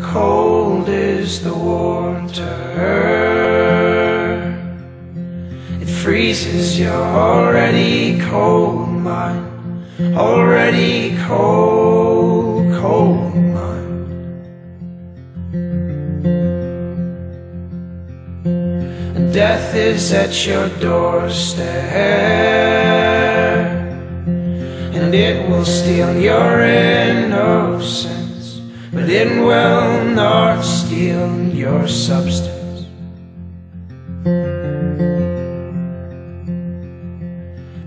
Cold is the water. It freezes your already cold mind. Already cold, cold mind. Death is at your doorstep and it will steal your innocence, but it will not steal your substance.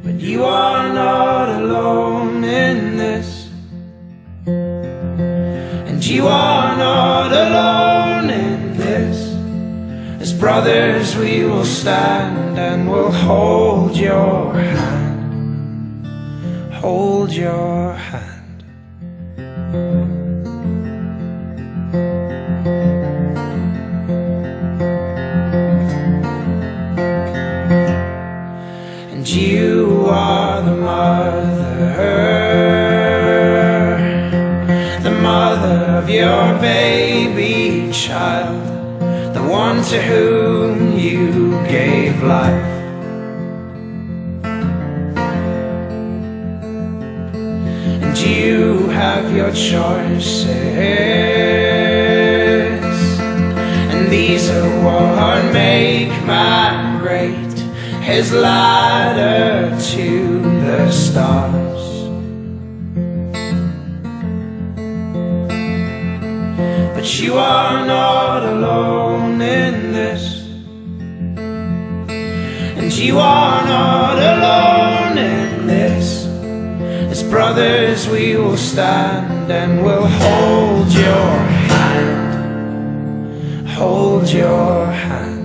But you are not alone in this. And you are not alone in this. As brothers, we will stand and we'll hold your hand. Hold your hand. and you are the mother, the mother of your baby child, the one to whom you gave life. Have your choices, and these are what make man great his ladder to the stars. But you are not alone in this, and you are not brothers, we will stand and we'll hold your hand, hold your hand.